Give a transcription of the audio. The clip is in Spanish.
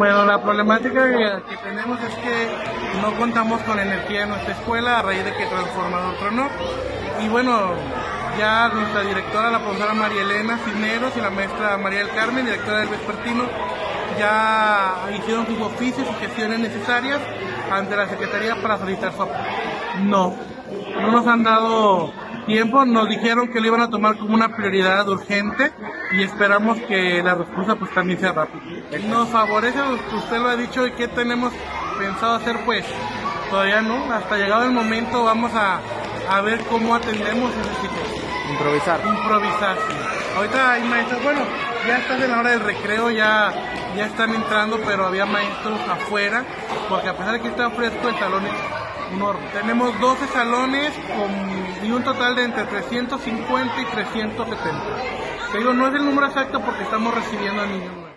Bueno, la problemática que, tenemos es que no contamos con energía en nuestra escuela a raíz de que transformador tronó. Y bueno, ya nuestra directora, la profesora María Elena Cisneros y la maestra María del Carmen, directora del Vespertino, ya hicieron sus oficios y gestiones necesarias ante la Secretaría para solicitar su apoyo. No, no nos han dado tiempo, nos dijeron que lo iban a tomar como una prioridad urgente y esperamos que la respuesta pues también sea rápida. Nos favorece lo que usted lo ha dicho y qué tenemos pensado hacer pues todavía no, hasta llegado el momento vamos a, a ver cómo atendemos ese situación. Improvisar. Improvisar, sí. Ahorita hay maestros, bueno, ya estás en la hora del recreo, ya, ya están entrando, pero había maestros afuera, porque a pesar de que está fresco, el salón es enorme. Tenemos 12 salones con, y un total de entre 350 y 370. Te digo, no es el número exacto porque estamos recibiendo a niños.